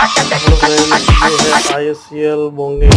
ये है I S C L बोंगे